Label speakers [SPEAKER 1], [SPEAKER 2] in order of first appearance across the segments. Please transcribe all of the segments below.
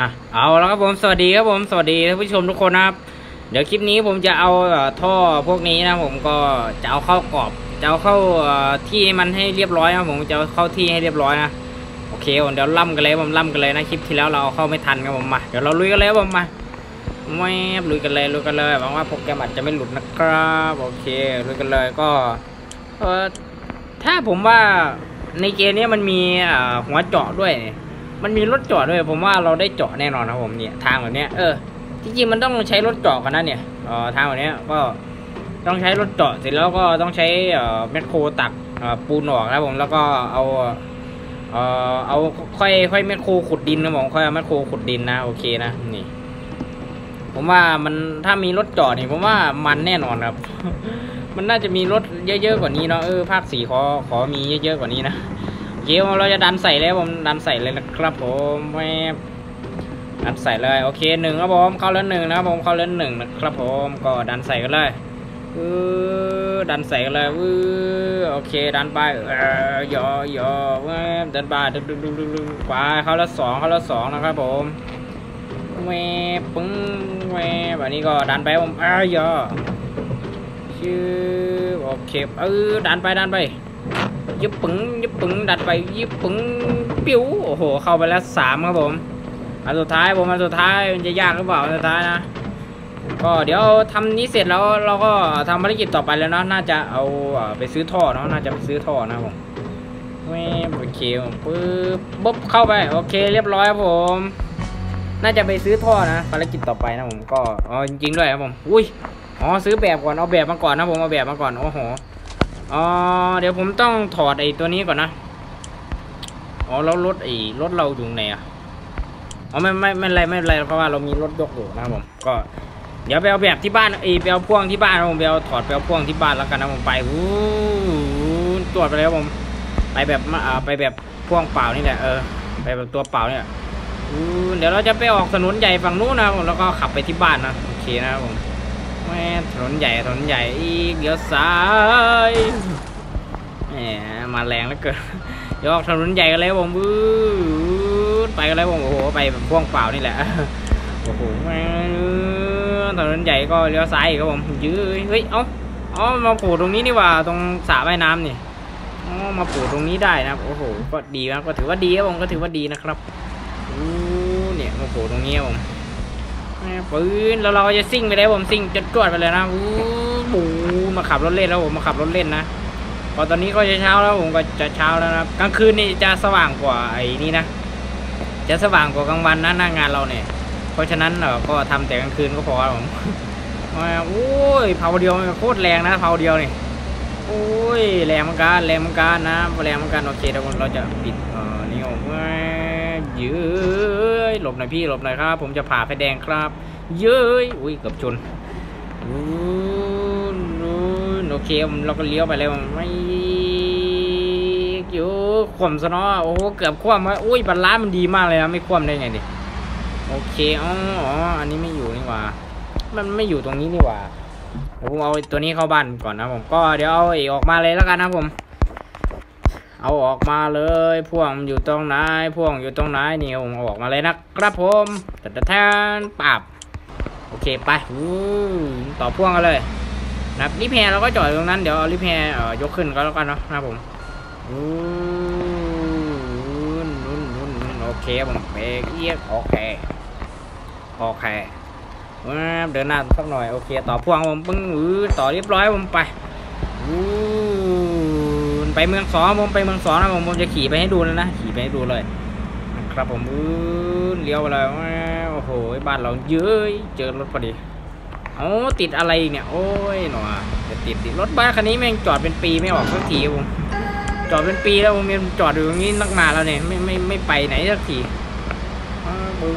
[SPEAKER 1] อะเอาแล้วครับผมสวัสดีครับผมสวัสดีท่านผู้ชมทุกคนนะครับ เดี๋ยวคลิปนี้ผมจะเอาท่อพวกนี้นะผมก็จะเอาเข้ากรอบจะเอาเข้าที่มันให้เรียบร้อยนะผมจะเอาเข้าที่ให้เรียบร้อยนะโอเคผมเดี๋ยวล่ำกันเลยผมล่ำกันเลยนะคลิปที่แล้วเราเอาเข้าไม่ทันครับผมมาเดี๋ยวเราลุยกันเลยผมมาแมบลุยกันเลยลุยกันเลยหวังว่าโปรแกรมอาจจะไม่หลุดนะครับโอเคลุยกันเลยก็เออถ้าผมว่าในเกมนี้มันมีหัวเจาะด้วย มันมีรถจอดด้วยผมว่าเราได้เจาะแน่นอนครับผมเนี่ยทางแบบเนี้ยเออจริงๆมันต้องใช้รถเจาะกันนะเนี่ยเออทางแบบเนี้ยก็ต้องใช้รถเจาะเสร็จแล้วก็ต้องใช้เอ่อแมคโครตักเอ่ปูนออกครับผมแล้วก็เอาเอ่อเอาค่อยค่อยแมคโครขุดดินนะผมค่อยเอาแมคโครขุดดินนะโอเคนะนี่ ผมว่ามันถ้ามีรถจอดนี่ผมว่ามันแน่นอนครับ มันน่าจะมีรถเยอะๆกว่านี้เนาะเออภาคสี่ขอขอมีเยอะๆกว่านี้นะ กมเราจะดันใส่แล้วผมดันใส่เลยนะครับผมแม่ดันใส่เลยโอเคหนึ่งครับผมเข้าแล้วหนึ่งนะครับผมเข้าแล้วหนึ่งนะครับผมก็ดันใส่กันเลยอือดันใส่กันเลยอือโอเคดันไปเออย่อย่อแม่ดันไปดึงดึงดึงดึงดึงขวาเข้าล้วสองเข้าล้วสองนะครับผมแม่ปึ้งแม่แบบนี้ก็ดันไปผมเออย่อชื่อโอเคเออดันไปดันไป ยิบปึงยิบปึงดัดไปยิบปึงปิ้วโอ้โห เข้าไปแล้วสามครับผมอันสุดท้ายผมอันสุดท้ายมันจะยากหรือเปล่าอันสุดท้ายนะก็เดี๋ยวทำนี้เสร็จแล้วเราก็ทำภารกิจต่อไปแล้วเนาะน่าจะเอาไปซื้อท่อเนาะน่าจะไปซื้อท่อนะผมโอเคปึ๊บปุ๊บเข้าไปโอเค เรียบร้อยครับผม น่าจะไปซื้อท่อนะภารกิจต่อไปนะผมก็อ๋อจริงๆด้วยครับผมอุ้ยอ๋อซื้อแบบก่อนเอาแบบมาก่อนนะผมเอาแบบมาก่อนโอ้โห อ๋อเดี๋ยวผมต้องถอดไอ้ตัวนี้ก่อนนะ อ๋อแล้วรถไอ้รถเราอยู่ไหนอะ อ๋อไม่ไม่ไม่ไรไม่ไรเพราะว่าเรามีรถยกอยู่นะผมก็เดี๋ยวไปเอาแบบที่บ้านไอ้ไปเอาพ่วงที่บ้านนะผมไปเอาถอดไปเอาพ่วงที่บ้านแล้วกันนะผมไปวู้ตรวจไปแล้วผมไปแบบมาอ่าไปแบบพ่วงเปล่านี่แหละเออไปแบบตัวเปล่าเนี่ยเดี๋ยวเราจะไปออกถนนใหญ่ฝั่งนู้นนะผมแล้วก็ขับไปที่บ้านนะโอเคนะครับผม แม่ถนนใหญ่ถนนใหญ่อีกเดี๋ยวซ้ายแหมมาแรงแล้วเกินเดี๋ยอกถนนใหญ่กันเลยผมบื้อไปกันเลยผมโอ้โหไปแบบพ่วงเปล่านี่แหละโอ้โหแม่ถนนใหญ่ก็เลี้ยวซ้ายอีกครับผมยื้อเฮ้ยเอ้าอ๋อมาโผล่ตรงนี้นี่ว่าตรงสระว่ายน้ำนี่อ๋อมาโผล่ตรงนี้ได้นะครับโอ้โหก็ดีนะก็ถือว่าดีครับผมก็ถือว่าดีนะครับอู้เนี่ยมาโผล่ตรงนี้ครับผม ปืนแล้วเราจะซิ่งไปเลยผมซิ่งจนจวดไปเลยนะอู้บูมาขับรถเล่นแล้วผมมาขับรถเล่นนะพอตอนนี้ก็จะเช้าแล้วผมก็จะเช้าแล้วนะกลางคืนนี่จะสว่างกว่าไอ้นี่นะจะสว่างกว่ากลางวันนะหน้างานเราเนี่ย เพราะฉะนั้นเออก็ทำแต่กลางคืนก็พอผมโอ้ยเผาเดียวมันโคตรแรงนะเผาเดียวนี่โอ้ยแรงมือนกันแรงมือนกันนะแรงมือนกันโอเคเดี๋ยวเราจะปิดเออนี่ผมแม่ยืยหลบหน่อยพี่หลบหน่อยครับ ผมจะผ่าไฟแดงครับ เย้ยอุ้ยเกือบชนอู้นู้นโอเคเราก็เลี้ยวไปแล้วไม่อยู่ขวมซะเนาะโอ้เกือบคว่ำไว้อุ้ยบรรลัมันดีมากเลยนะไม่คว่ำได้ไงดิโอเคอ๋ออ๋อันนี้ไม่อยู่นี่หว่า มันไม่อยู่ตรงนี้นี่หว่าเดี๋ยวผมเอาตัวนี้เข้าบ้านก่อนนะผมก็เดี๋ยวเอาไอ้ออกมาเลยแล้วกันนะผม เอาออกมาเลยพ่วงอยู่ตรงไหนพ่วงอยู่ตรงไหนนี่ผมเอาออกมาเลยนะครับผมต่แต่แทนปราบโอเคไปอู้ต่อพ่วงกันเลยนะครับลิฟต์แฮร์เราก็จอดตรงนั้นเดี๋ยวเอาลิฟต์แฮร์เอ่อยกขึ้นก็แล้วกันเนาะนะผมอู้นุ่นนุ่นนุ่นโอเคผมเบรกเอียดโอเคโอเคว้าเดินหน้าสักหน่อยโอเค ต่อพ่วงผมปึ้งอือต่อเรียบร้อยผมไปอู้ ไปเมืองสองผมไปเมืองสองนะผมผมจะขี่ไปให้ดูแล้วนะขี่ไปให้ดูเลยนะครับผมอือเลี้ยวไปเลยโอ้โหบ้านเราเยอะเจอรถพอดีโอ้ติดอะไรเนี่ยโอ้ยหนอจะติดติดรถบ้านคันนี้แม่งจอดเป็นปีไม่ออกสักทีผมจอดเป็นปีแล้วผมยังจอดอยู่ตรงนี้นักมาแล้วเนี่ยไม่ไม่ไม่ไปไหนสักทีปื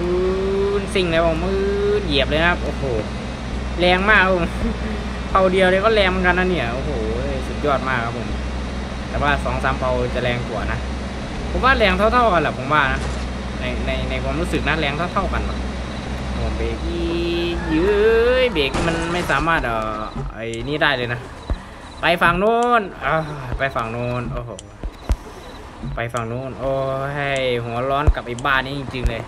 [SPEAKER 1] นสิ่งเลยผมมือเหยียบเลยนะครับโอ้โหแรงมากผมเผาเดียวเลยก็แรงเหมือนกันนะเนี่ยโอ้โหสุดยอดมากครับผม แต่ว่าสองสามเผาจะแรงกว่านะ ผมว่าแรงเท่าๆกันแหละผมว่านะ ในในในความรู้สึกนะแรงเท่าๆกันว่ะโอ้เบรกยื้ยเบรกมันไม่สามารถเอ่อไอ้นี่ได้เลยนะ ไปฝั่งโน้นไปฝั่งโน้นโอ้โหไปฝั่งโน้นโอ้ยหัวร้อนกับไอ้บ้านนี้จริง ๆ เลย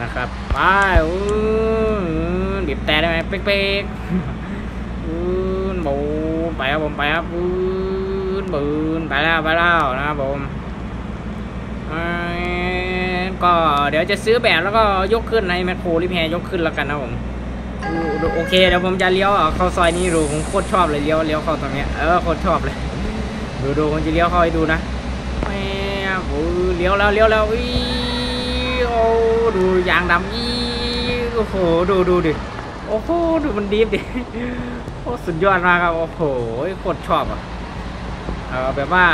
[SPEAKER 1] นะครับไปอู้บีบแต่ได้ไหมเป๊กๆอู้บู ไปครับผมไปครับอู้บูนไปแล้วไปแล้วนะครับผมก็เดี๋ยวจะซื้อแบบแล้วก็ยกขึ้นในแมคโครรีแพร์ยกขึ้นแล้วกันนะผมดูโอเคเดี๋ยวผมจะเลี้ยวเข้าซอยนี้ดูผมโคตรชอบเลยเลี้ยวเลี้ยวเข้าตรงเนี้ยเออโคตรชอบเลย ดูดูผมจะเลี้ยวเข้าให้ดูนะแม่โอ้เลี้ยวแล้วเลี้ยวแล้วอีโอ้ดูยางดำอีโอ้โหดูดูดิ โอ้โหดูมันดีฟดิโอ้สุดยอดมากครับ โอ้โหโคตรชอบอะเออแบบว่า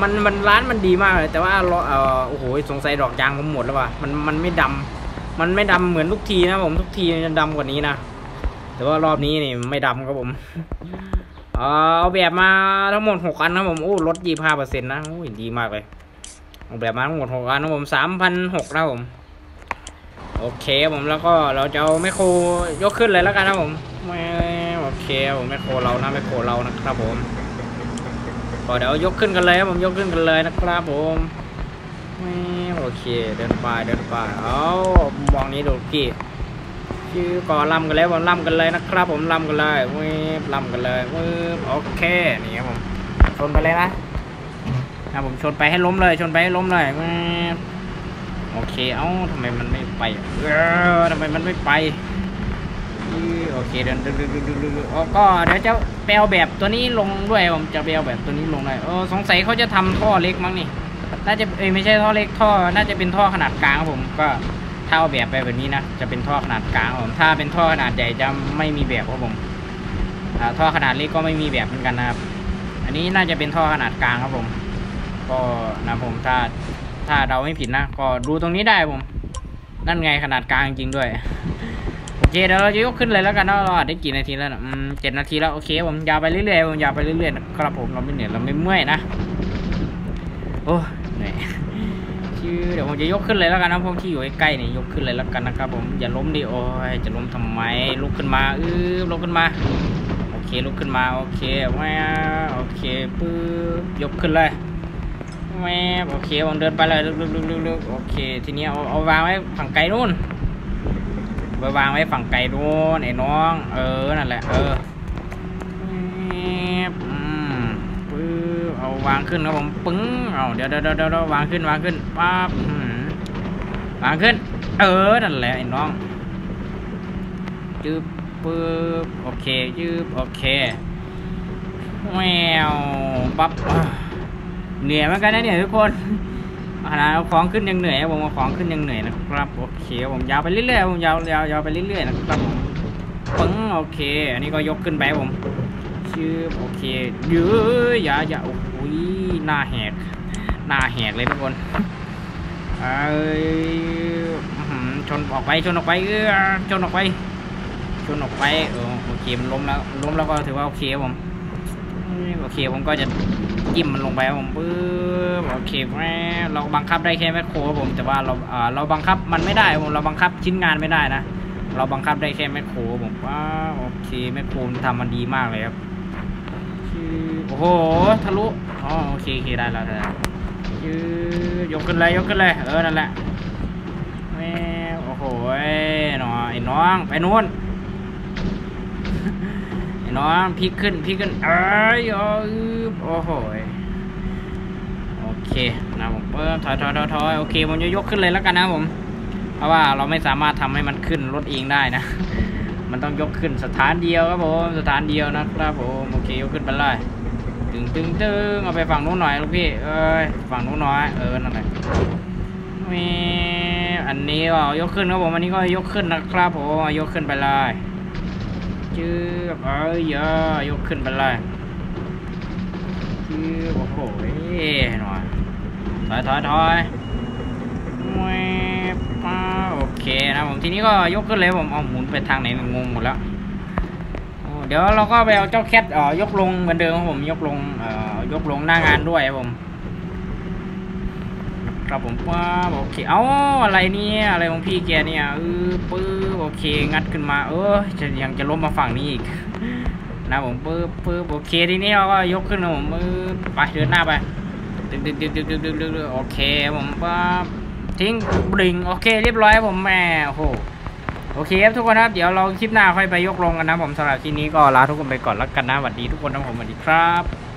[SPEAKER 1] มันมันร้านมันดีมากเลย แต่ว่าเออโอ้โหสงสัยดอกยางผมหมดแล้วว่ะมันมันไม่ดำมันไม่ดำเหมือนทุกทีนะผมทุกทีมันจะดำกว่านี้นะแต่ว่ารอบนี้นี่ไม่ดำครับผมเอาแบบมาทั้งหมดหกอันนะผมโอ้ลดยี่ห้าเปอร์เซ็นต์นะโอ้ยดีมากเลยเอาแบบมาทั้งหมดหกอันนะผมสามพันหกนะผม โอเคผมแล้วก็เราจะเอาแมคโครยกขึ้นเลยแล้วกันนะผมโอเคผมแมคโครเรานะแมคโครเรานะครับผมก็เดี๋ยวยกขึ้นกันเลยครับผมยกขึ้นกันเลยนะครับผมโอเคเดินไปเดินไปเอามองนี้ดูกี่ชื่อก่อล่ำกันแล้วผมล่ำกันเลยนะครับ ผมล่ำกันเลยเว้ยล่ำกันเลยเว้ยโอเคนี่ครับผมชนไปเลยนะนะผมชนไปให้ล้มเลยชนไปให้ล้มเลยเว้ย โอเค เอ้าทำไมมันไม่ไปเออทำไมมันไม่ไปโอเคเดินดึงดึงดึงดึงดึงอ๋อก็เดี๋ยวจะแปลแบบตัวนี้ลงด้วยผมจะแปลแบบตัวนี้ลงเลยเออสงสัยเขาจะทำท่อเล็กมั้งนี่ น่าจะเอ้ยไม่ใช่ท่อเล็กท่อ น่าจะเป็นท่อขนาดกลางครับผม ก็ถ้าเอาแบบไปแบบนี้นะ จะเป็นท่อขนาดกลางผม ถ้าเป็นท่อขนาดใหญ่จะไม่มีแบบครับผมท่อขนาดเล็กก็ไม่มีแบบเหมือนกันนะครับ อันนี้น่าจะเป็นท่อขนาดกลางครับผม ก็นะผมถ้า ถ้าเราไม่ผิดนะก็ดูตรงนี้ได้ผมนั่นไงขนาดกลางจริงด้วยโอเคเดี๋ยวเราจะยกขึ้นเลยแล้วกันเนาะเราได้กี่นาทีแล้วนะอืมเจ็ดนาทีแล้วโอเคผมยาวไปเรื่อยๆผมยาวไปเรื่อยๆนะครับผมเราไม่เหนื่อยเราไม่เมื่อยนะโอ้เหนื่อยชื่อเดี๋ยวผมจะยกขึ้นเลยแล้วกันนะพวกที่อยู่ใกล้ๆนี่ยกขึ้นเลยแล้วกันนะครับผมอย่าล้มดิโอ้ยจะล้มทำไมลุกขึ้นมาเออลุกขึ้นมาโอเคลุกขึ้นมาโอเคแม่โอเคปึ๊บยกขึ้นเลย แม่โอเคผมเดินไปเลยลึกๆๆๆโอเค ทีนี้เอาเอาวางไว้ฝั่งไกลนู่นไปวางไว้ฝั่งไกลนู่นไอ้น้อง เออ นั่นแหละ เออแม่อืมปึ๊บเอาวางขึ้นครับผม ปึ้ง เอาเดี๋ยวเดี๋ยวเดี๋ยวเดี๋ยววางขึ้น วางขึ้นปั๊บอื้อหือวางขึ้น เออ นั่นแหละไอ้น้องจืบปึ๊บโอเคจืบโอเค แมวปั๊บ เหนื่อยเหมือนกันนะเนี่ยทุกคนขนาดเอาของขึ้นยังเหนื่อยผมเอาของขึ้นยังเหนื่อยนะครับโอเคผมยาวไปเรื่อยๆผมยาวยาวยาวไปเรื่อยๆนะครับผมปึ้งโอเค อันนี้ก็ยกขึ้นไปผมชื่อโอเคเยอะอย่าอย่าโอ้โหน้าแหกหน้าแหกเลยทุกคนเอ้ยอื้อหือชนออกไปชนออกไปเออชนออกไปชนออกไปเออโอเคมันล้มแล้วล้มแล้วก็ถือว่าโอเคผมโอเคผมก็จะ จิ้มมันลงไปครับผมปึ๊บโอเคแม่เราบังคับได้แค่แมคโครครับผมแต่ว่าเราอ่าเราบังคับมันไม่ได้ครับผมเราบังคับชิ้นงานไม่ได้นะเราบังคับได้แค่แมคโครผมว้าโอเคแมคโครทำมันดีมากเลยครับโอ้โหทะลุอ๋อโอเคโอเคได้แล้วได้แล้วชื่อยกขึ้นเลยยกขึ้นเลยเออนั่นแหละแม่โอ้โหหนอไอ้น้องไปนู้นไอ้น้องพลิกขึ้นพลิกขึ้นเอ้ยอ๋ออึ๊บโอ้โห นะผมเพิ่มถอยถอยถอยถอยโอเคผมจะยกขึ้นเลยแล้วกันนะผม เพราะว่าเราไม่สามารถทำให้มันขึ้นรถเองได้นะ มันต้องยกขึ้นสถานเดียวครับผมสถานเดียวนะครับผมโอเคยกขึ้นไปเลยตึงตึงตึงเอาไปฝั่งนู้นหน่อยลูกพี่เอ้ยฝั่งนู้นหน่อยเออนั่นแหละมีอันนี้ก็ยกขึ้นครับผมอันนี้ก็ยกขึ้นนะครับผมยกขึ้นไปเลยจื้อเอ้ยเยอะยกขึ้นไปเลยจื้อโอ้โหหน่อย ถอยถอยถอยโอเคนะผมทีนี้ก็ยกขึ้นเลยผมเอาหมุนไปทางไหนงงหมดแล้วเดี๋ยวเราก็ไปเอาเจ้าแคทอ่อยกลงเหมือนเดิมครับผมยกลงเอ่อยกลงหน้างานด้วยครับผมครับผมป้าโอเคเอ้าอะไรเนี่ยอะไรของพี่แกเนี่ยเออปื้อโอเคงัดขึ้นมา เออจะยังจะล้มมาฝั่งนี้อีกนะผมปื้อปื้อโอเคทีนี้เราก็ยกขึ้นนะผมเออไปเดินหน้าไป ดึงดึงดึงดึงดึงดึกดึงโอเคผมป้าทิ้งบลิงโอเค เรียบร้อยผมแหมโอ้โหโอเคครับทุกคนครับ เดี๋ยวเราคลิปหน้าค่อยไปยกลงกันนะผมสำหรับคลิปนี้ก็ลาทุกคนไปก่อนแล้วกันนะสวัสดีทุกคนนะผมสวัสดีครับ